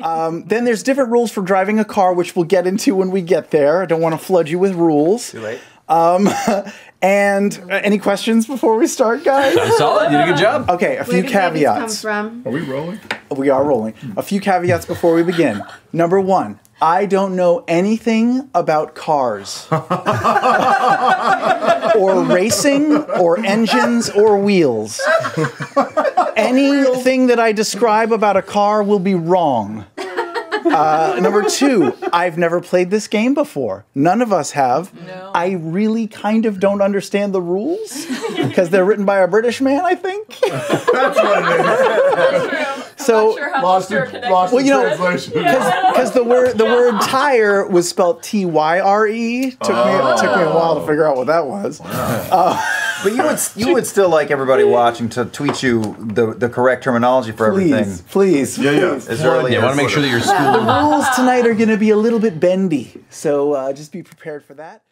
Um, then there's different rules for driving a car, which we'll get into when we get there. I don't want to flood you with rules. Too late. Um, and uh, any questions before we start, guys? Solid. You did a good job. Okay, a few Where do babies come caveats. from? Are we rolling? We are rolling. A few caveats before we begin. Number one, I don't know anything about cars, or racing, or engines, or wheels. Anything that I describe about a car will be wrong. Uh, number two, I've never played this game before. None of us have. No. I really kind of don't understand the rules because they're written by a British man, I think. That's what it is. That's true. So- I'm not sure how Lost much in, connected. lost Well, you know, translation. because the word the word tire was spelled T Y R E. Took me took me a while to figure out what that was. But you would you would still like everybody watching to tweet you the, the correct terminology for Please, everything. please, Yeah, yeah. please. As early Yeah, I want to make sure that you're The rules tonight are going to be a little bit bendy, so uh, just be prepared for that.